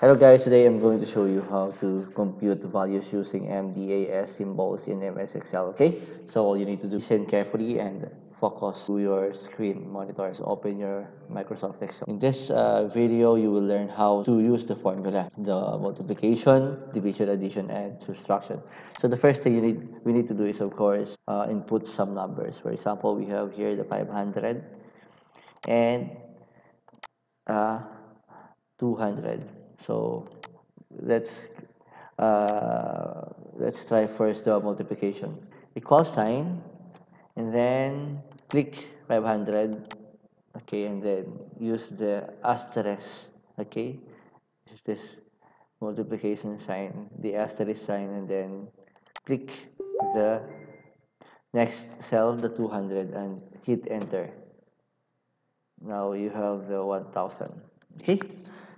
Hello guys, today I'm going to show you how to compute values using MDAS symbols in MS Excel, okay? So all you need to do is listen carefully and focus to your screen monitor. Open your Microsoft Excel. In this uh, video, you will learn how to use the formula, the multiplication, division, addition, and subtraction. So the first thing you need, we need to do is of course uh, input some numbers. For example, we have here the 500 and uh, 200 so let's uh, let's try first the multiplication. Equal sign and then click 500 okay and then use the asterisk okay? Use this multiplication sign the asterisk sign and then click the next cell the 200 and hit enter. Now you have the 1000 okay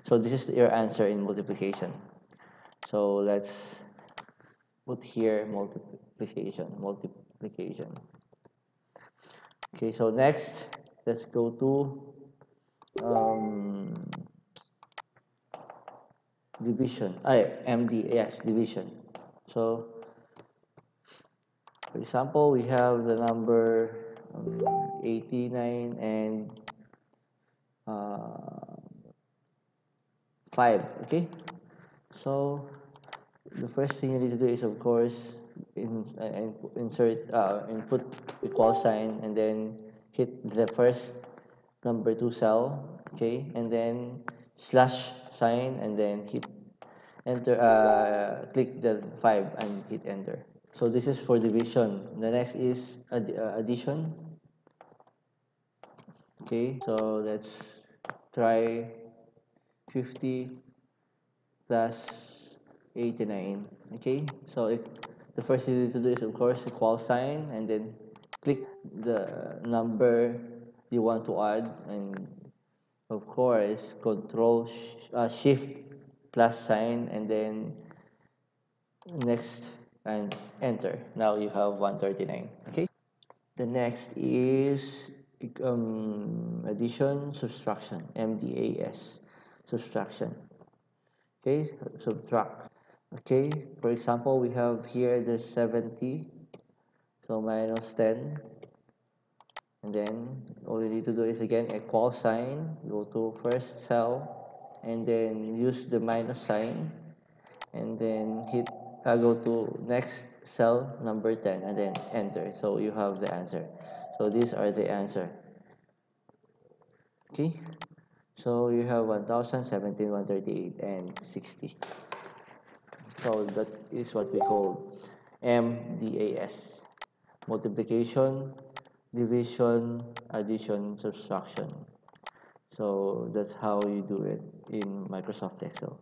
so this is your answer in multiplication. So let's put here multiplication multiplication. Okay so next let's go to um, division. I MD yes division. So for example we have the number um, 89 and uh, 5 okay? So the first thing you need to do is of course in, uh, insert uh, input equal sign and then hit the first number 2 cell okay? And then slash sign and then hit enter uh, click the 5 and hit enter. So this is for division. The next is ad uh, addition. Okay so let's try 50 plus 89 okay? So if the first thing you need to do is of course equal sign and then click the number you want to add and of course control sh uh, shift plus sign and then next and enter. Now you have 139 okay? The next is um, addition subtraction MDAS subtraction okay subtract. Okay for example we have here the 70 so minus 10 and then all you need to do is again equal sign go to first cell and then use the minus sign and then hit uh, go to next cell number 10 and then enter. So you have the answer. So these are the answer. Okay so you have 1017, 138, and 60. So that is what we call MDAS. Multiplication, division, addition, subtraction. So that's how you do it in Microsoft Excel.